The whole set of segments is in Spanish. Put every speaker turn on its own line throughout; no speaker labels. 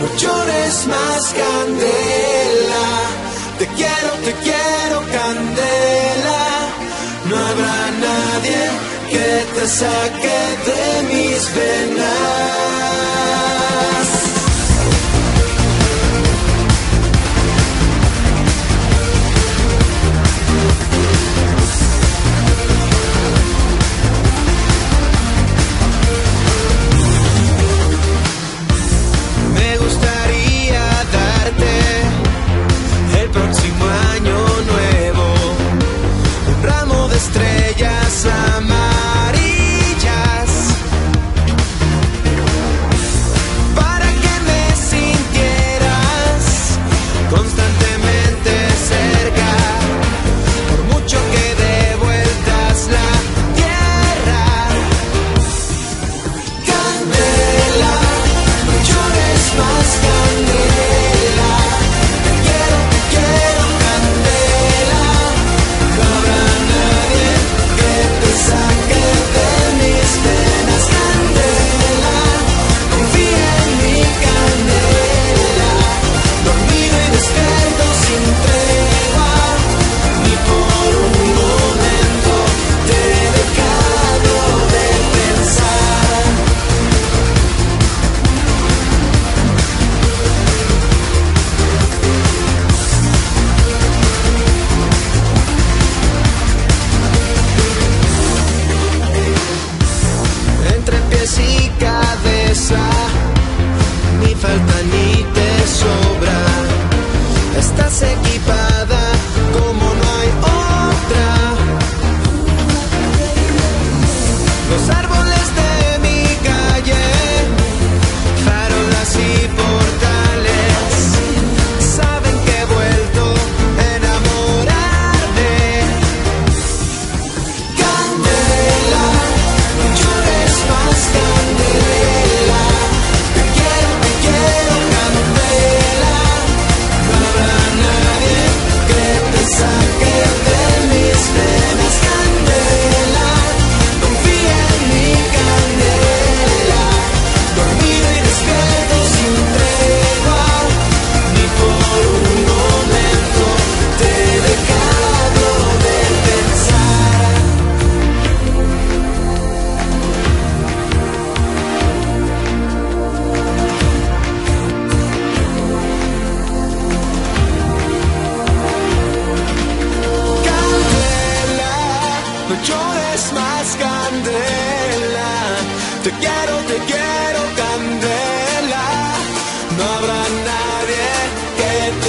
No llores más, Candela. Te quiero, te quiero, Candela. No habrá nadie que te saque de mis venas.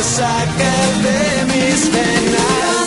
saca de mis venas.